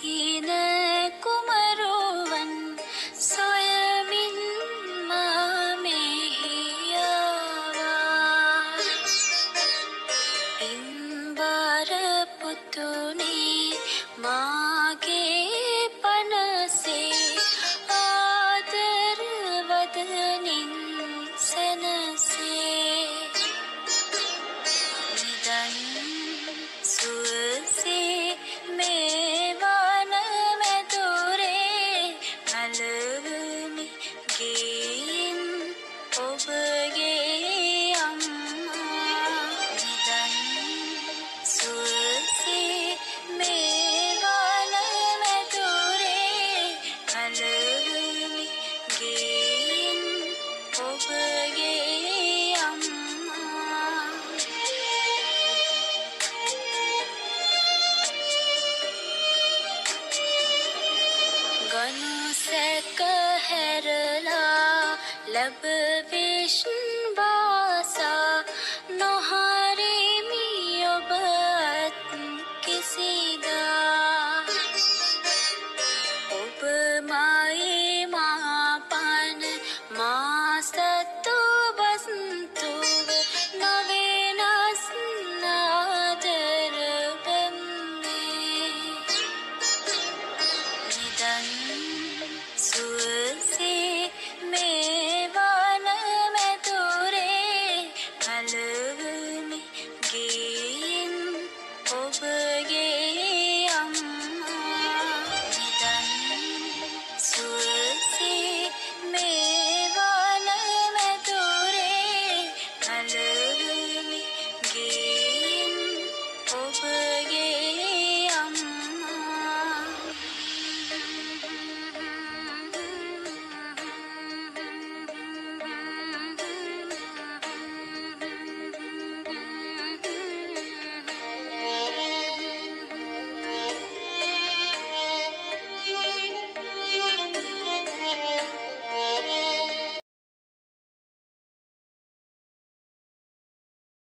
here. कहरला लब Vishnu so.